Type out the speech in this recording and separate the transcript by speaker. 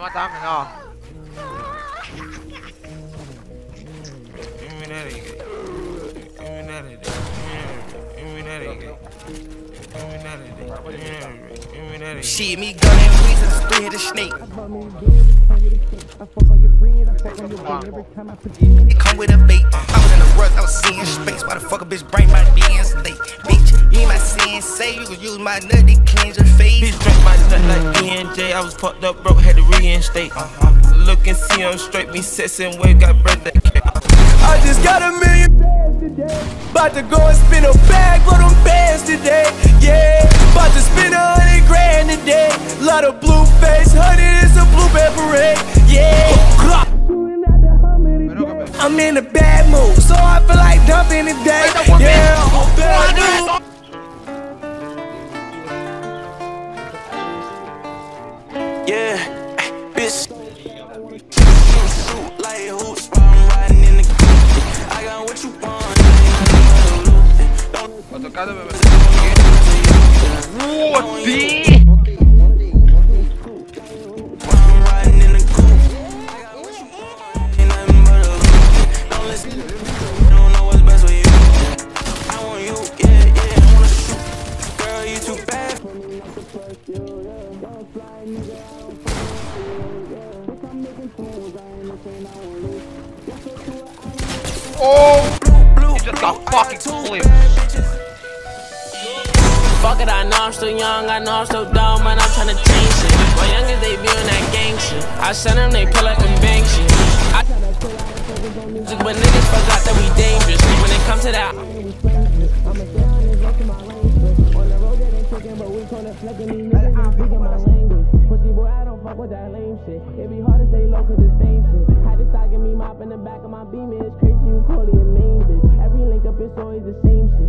Speaker 1: I'm
Speaker 2: oh. me gunning, nigga. Give me that snake. Come with a bait. I was in the rut, I was seeing space. Why the fuck a bitch brain say you could use my nut to cleanse your face.
Speaker 1: Bitch drank my nut like DNJ. I was fucked up, broke, had to reinstate. Look and see him straight, me sexing way, got bread that cake.
Speaker 3: I just got a million bands today. About to go and spin a bag for them bands today. Yeah, about to spend a hundred grand today. Lot of blue face, honey, it's a blue band parade. Yeah. I'm in a bad mood, so I feel like dumping today. Yeah, bitch. Shoot like hoops while I'm riding in the coupe. I got what you want. Don't
Speaker 1: Otocado, bebé.
Speaker 3: while I'm riding in the coupe. I got what you want. Ain't nothing but a loop. Don't listen. You don't know what's best for you. I want you, yeah, yeah. I wanna shoot. You too bad
Speaker 1: Oh!
Speaker 3: Blue,
Speaker 1: He just got fucking clipped.
Speaker 4: Fuck it, I know I'm still young, I know I'm still dumb, and I'm tryna change shit. My youngest, they be on that gang shit. I send them, they pull up and bang shit. I but niggas forgot that we dangerous. When it comes to that, corner flecking these niggas ain't speaking my um, language. Pussy boy, I don't fuck with that lame shit. It be hard to stay low cause it's fame shit. Had to stocking me mop in the back of my beam, it's crazy you call it a main bitch. Every link up, it's always the same shit.